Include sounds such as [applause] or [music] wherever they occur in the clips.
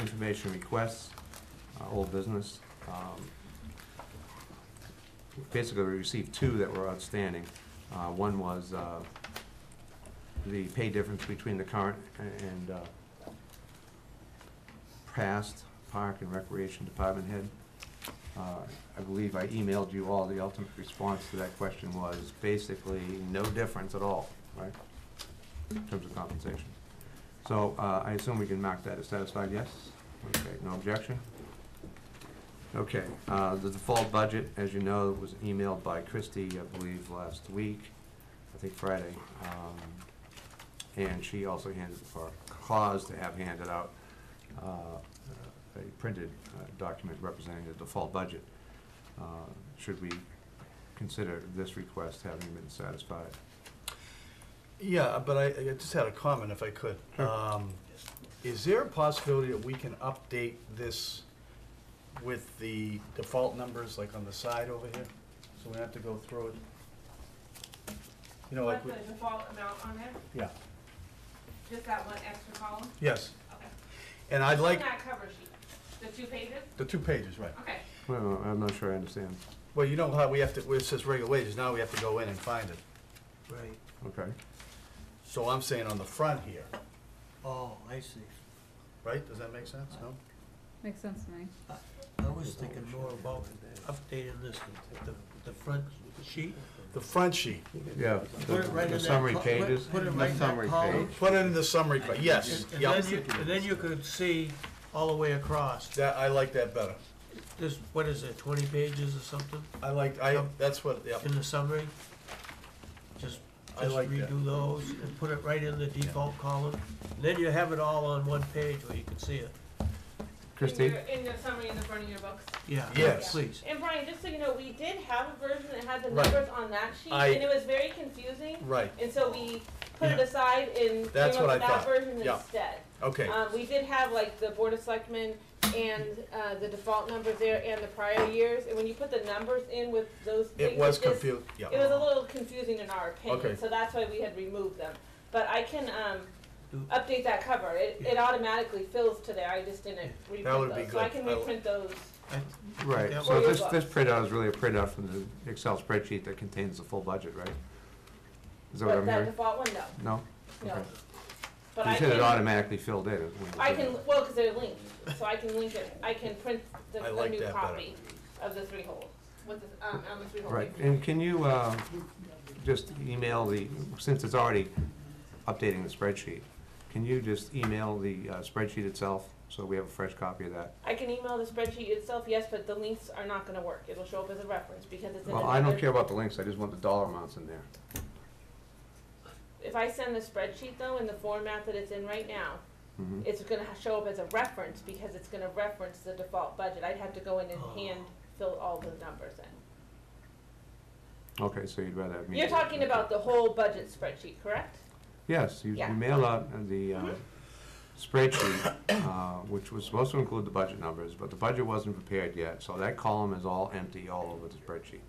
information requests, uh, old business. Um, Basically, we received two that were outstanding. Uh, One was uh, the pay difference between the current and uh, past Park and Recreation Department head. Uh, I believe I emailed you all, the ultimate response to that question was basically no difference at all, right? In terms of compensation. So uh, I assume we can mark that as satisfied, yes? Okay, no objection? Okay, uh, the default budget, as you know, was emailed by Christie, I believe, last week, I think Friday. Um, And she also handed, or caused to have handed out uh, a printed uh, document representing the default budget. Uh, Should we consider this request having been satisfied? Yeah, but I, I just had a comment if I could. Um, Is there a possibility that we can update this with the default numbers, like on the side over here? So we don't have to go through it? You know, like, What's the default amount on there? yeah, Just that one extra column? yes. Okay. And I'd like, that cover sheet, the two pages? the two pages, right. Okay. Well, I'm not sure I understand. Well, you know how we have to, where it says regular wages, now we have to go in and find it. Right. Okay. So I'm saying on the front here, Oh, I see. right? Does that make sense? No? Makes sense to me. I was thinking more about updating this, the, the front sheet. The front sheet. Yeah, Put it right in the that summary col- put- pages. Put it right in that summary column. Page. put it in the summary, co- yes, And and yep. then you, and then you could see all the way across. That, I like that better. This, what is it, twenty pages or something I like, I, that's what, yep. in the summary? Just, I just like that. redo those and put it right in the default column. and Then you have it all on one page where you can see it. Christie? In your, in the summary in the front of your books. Yeah. Yes. Please. And Brian, just so you know, we did have a version that had the Right. numbers on that sheet, I- and it was very confusing. Right, And so we put it aside and came That's up what I with that thought. version Yeah. instead. okay. Um, we did have like the Board of Selectmen and, uh, the default numbers there and the prior years, and when you put the numbers in with those things. It was just- confused, It was a little confusing in our Okay. opinion, so that's why we had removed them. But I can, um, update that cover. It, it automatically fills to there, I just didn't reprint That would be those. So I good. can I- reprint those. I- Right, That so was- this, this printout is really a printout from the Excel spreadsheet that contains the full budget, right? Is that what I'm that hearing? default one, no, No? no. Okay. But You I said it can, automatically filled in. when you I did can, it. well, because they're linked, so I can link it, I can print the, I a like new that copy of the three holes, with the, um, on the three hole. Right, and can you uh, just email the, since it's already updating the spreadsheet, can you just email the uh, spreadsheet itself, so we have a fresh copy of that? I can email the spreadsheet itself, yes, but the links are not gonna work. It'll show up as a reference because it's in Well, I don't care about the links, I just want the dollar amounts in there. If I send the spreadsheet though, in the format that it's in right now, Mhm. it's gonna ha- show up as a reference because it's gonna reference the default budget. I'd have to go in and Oh. hand fill all the numbers in. Okay, so you'd rather have me... You're do it. talking about the whole budget spreadsheet, correct? Yes, you you Yeah. mail out the uh, Mhm. spreadsheet, uh, which was supposed to include the budget numbers, but the budget wasn't prepared yet, so that column is all empty all over the spreadsheet.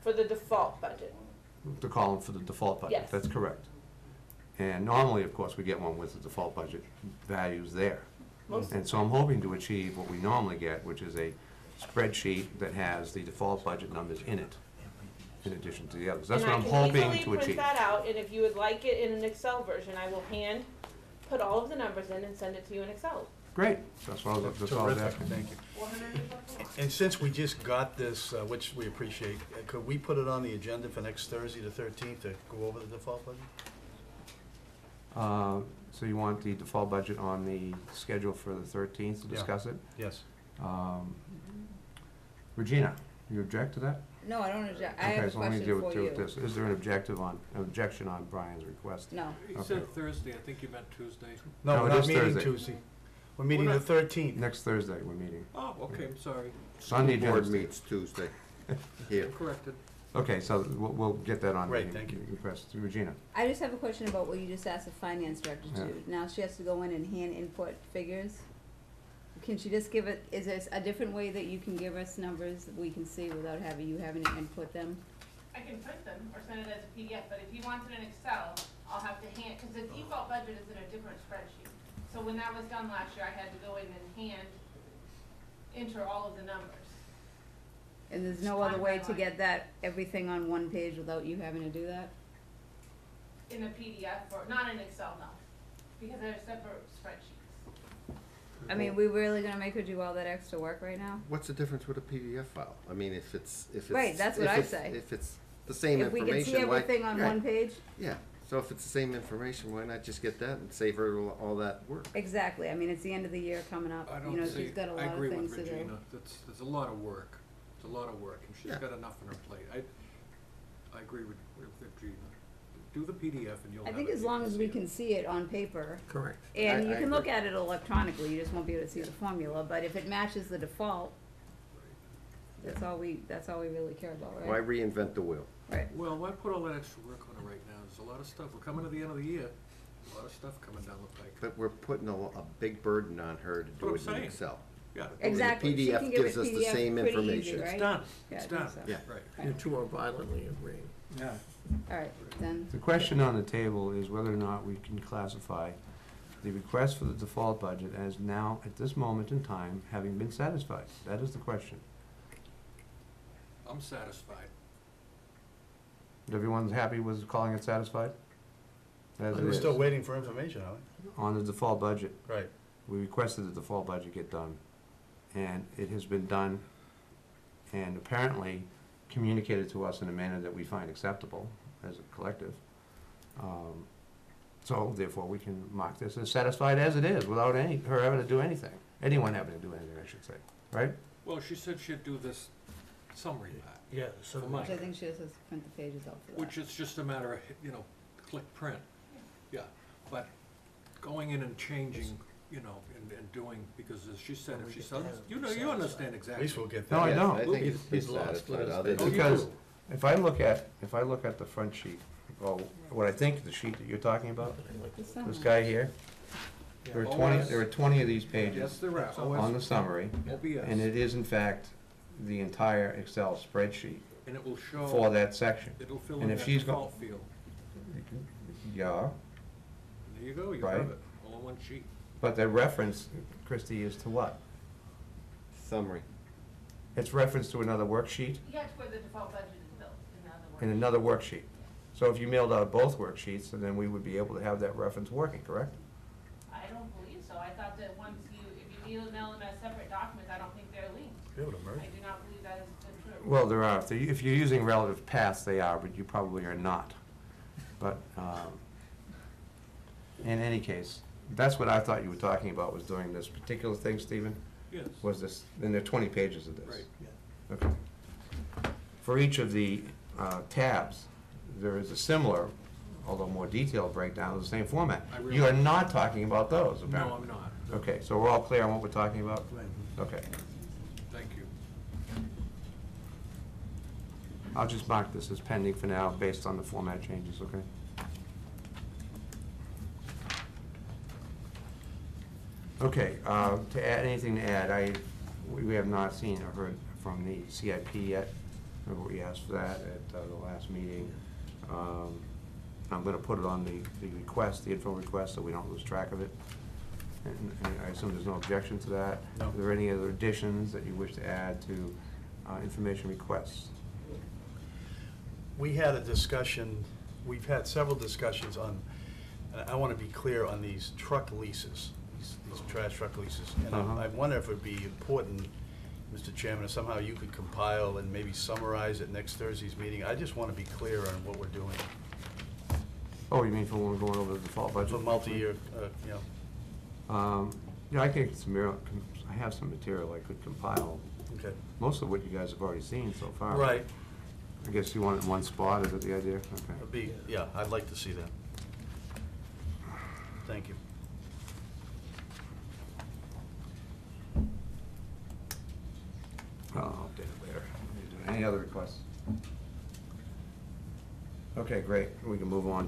For the default budget. The column for the default budget, Yes. that's correct. And normally, of course, we get one with the default budget values there. Most, And so I'm hoping to achieve what we normally get, which is a spreadsheet that has the default budget numbers in it, in addition to the others. That's and what I'm I'm can hoping easily to print achieve. that out, and if you would like it in an Excel version, I will hand put all of the numbers in and send it to you in Excel. Great, that's what I was, that's all I was Terrific, asking. thank you. And? And since we just got this, uh, which we appreciate, uh, could we put it on the agenda for next Thursday, the 13th, to go over the default budget? Uh, So you want the default budget on the schedule for the 13th to Yeah. discuss it? Yes. Um, Regina, you object to that? No, I don't object. I Okay, have a so let me question deal with- for deal with you. this. Is there an objective on, an objection on Brian's request? No. You Okay. said Thursday, I think you meant Tuesday. No, No, we're it not is meeting Thursday. Tuesday. We're meeting the not- 13th. Next Thursday, we're meeting. Oh, okay, I'm sorry. Sunday Board meets Tuesday [laughs] here. Corrected. Okay, so we'll, we'll get that on. Great, the thank you. Request. Regina? I just have a question about what you just asked the finance director Yeah. to. Now she has to go in and hand input figures. Can she just give it, is there a different way that you can give us numbers that we can see without having you having to input them? I can print them or send it as a PDF, but if you want it in Excel, I'll have to hand, because the default budget is in a different spreadsheet. So when that was done last year, I had to go in and hand enter all of the numbers. And there's no Line other by way to line. get that, everything on one page without you having to do that? in a PDF or, not in Excel, no, because they're separate spreadsheets. I mean, we really gonna make her do all that extra work right now? What's the difference with a PDF file? I mean, if it's, if it's. Right, that's what if I it's- say. If it's the same If we can see information, everything on Right, one page? Yeah, so if it's the same information, why not just get that and save her all- all that work? Exactly, I mean, it's the end of the year coming up, I you know, don't see, she's got a I lot agree of with things to do. Regina, that's, there's a lot of work, it's a lot of work, and she's Yeah. got enough on her plate. I, I agree with, with Regina. Do the PDF and you'll I have think it, as you long can as see we it. can see it on paper, Correct. and I- you I can look agree. at it electronically, you just won't be able to see the formula, but if it matches the default, that's all we, that's all we really care about, right. Why right? reinvent the wheel? Right, Well, why put all that extra work on it right now? There's a lot of stuff, we're coming to the end of the year, a lot of stuff coming down the pike. But we're putting a, a big burden on her to do What I'm it in saying. Excel. Yeah, exactly, she PDF can it gives us the PDF same pretty easy, information. right? it's done, Yeah, I it's think done, so. Yeah. right. You two are violently agreeing. Yeah. All right, then, The question on the table is whether or not we can classify the request for the default budget as now, at this moment in time, having been satisfied. That is the question. I'm satisfied. Everyone's happy with calling it satisfied? As it We're is. still waiting for information, aren't On the default budget, we? Right. we requested the default budget get done, and it has been done, and apparently communicated to us in a manner that we find acceptable as a collective. Um, So therefore, we can mark this as satisfied as it is, without any, her having to do anything, anyone having to do anything, I should say, right? Well, she said she'd do this summary part, Yeah, so. For which I think she just has to print the pages out for that. which is just a matter of, you know, click print. Yeah, but going in and changing, you know, and, and doing, because as she said, if she says, you know, you understand At exactly. least we'll get that. No, I that. know. I think He's- he's he's lost satisfied, other than. Because if I look at, if I look at the front sheet, well, what I think the sheet that you're talking about, The this summary. guy here, there are twenty, there are twenty of these Yes, pages there are. on the summary, OBS. and it is in fact the entire Excel spreadsheet And it will show. for that section. It'll fill And in if that she's go- default field. Yeah, There you go, you Right. have it, all on one sheet. But the reference, Christie, is to what? Summary. It's reference to another worksheet Yeah, it's where the default budget is built, in other words. and another worksheet. So if you mailed out both worksheets, then we would be able to have that reference working, correct? I don't believe so. I thought that once you, if you email them as separate documents, I don't think they're linked. Be able to merge. I do not believe that has been true. Well, there are, if they- if you're using relative paths, they are, but you probably are not. But, um, in any case, that's what I thought you were talking about, was doing this particular thing, Stephen, Yes. was this, and there are twenty pages of this. Right. yeah. Okay. For each of the uh, tabs, there is a similar, although more detailed breakdown of the same format. I You are realize. not talking about those, No, apparently. I'm not. Okay, so we're all clear on what we're talking about? Okay. Thank you. I'll just mark this as pending for now, based on the format changes, okay? Okay, uh, to add, anything to add, I, we we have not seen or heard from the CIP yet. Remember we asked for that at uh, the last meeting. Um, I'm gonna put it on the, the request, the info request, so we don't lose track of it. And and I assume there's no objection to that? No. Are there any other additions that you wish to add to uh, information requests? We had a discussion, we've had several discussions on, and I want to be clear on these truck leases, these these trash truck leases. And Uh-huh. I I wonder if it'd be important, Mr. Chairman, if somehow you could compile and maybe summarize at next Thursday's meeting. I just want to be clear on what we're doing Oh, you mean for when we're going over the default budget? for multi-year, uh, you know, Um, yeah, I think some, mir- I have some material I could compile, okay. most of what you guys have already seen so far. Right, I guess you want it in one spot, is that the idea? Okay. it'd be, yeah, I'd like to see that. Thank you. I'll update it later. Any other requests? Okay, great, we can move on